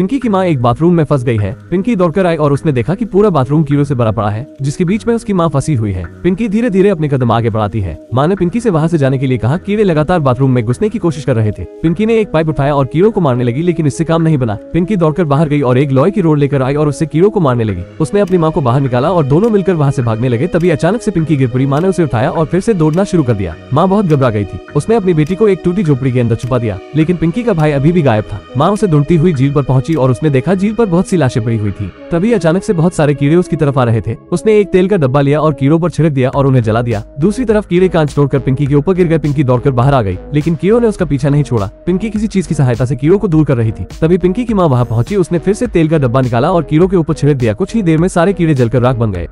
पिंकी की माँ एक बाथरूम में फंस गई है। पिंकी दौड़कर आई और उसने देखा कि पूरा बाथरूम कीड़ों से भरा पड़ा है, जिसके बीच में उसकी माँ फंसी हुई है। पिंकी धीरे धीरे अपने कदम आगे बढ़ाती है। माँ ने पिंकी से वहाँ से जाने के लिए कहा, कीड़े लगातार बाथरूम में घुसने की कोशिश कर रहे थे। पिंकी ने एक पाइप उठाया और कीड़ों को मारने लगी, लेकिन इससे काम नहीं बना। पिंकी दौड़कर बाहर गई और एक लोहे की रोड लेकर आई और उससे कीड़ों को मारने लगी। उसने अपनी माँ को बाहर निकाला और दोनों मिलकर वहाँ से भागने लगे। तभी अचानक से पिंकी गिर पड़ी माँ ने उसे उठाया और फिर से दौड़ना शुरू कर दिया। माँ बहुत घबरा गई थी। उसने अपनी बेटी को एक टूटी झोपड़ी के अंदर छुपा दिया, लेकिन पिंकी का भाई अभी भी गायब था। माँ उसे ढूंढती हुई झील पर पहुँची और उसने देखा झील पर बहुत सी लाशें पड़ी हुई थी। तभी अचानक से बहुत सारे कीड़े उसकी तरफ़ आ रहे थे। उसने एक तेल का डब्बा लिया और कीड़ों पर छिड़क दिया और उन्हें जला दिया। दूसरी तरफ़ कीड़े कांच तोड़कर पिंकी के ऊपर गिर गए पिंकी दौड़कर बाहर आ गई, लेकिन कीड़ों ने उसका पीछा नहीं छोड़ा। पिंकी किसी चीज़ की सहायता से कीड़ों को दूर कर रही थी। तभी पिंकी की माँ वहाँ पहुँची, उसने फिर से तेल का डब्बा निकाला और कीड़ों के ऊपर छिड़क दिया। कुछ ही देर में सारे कीड़े जलकर राख बन गए।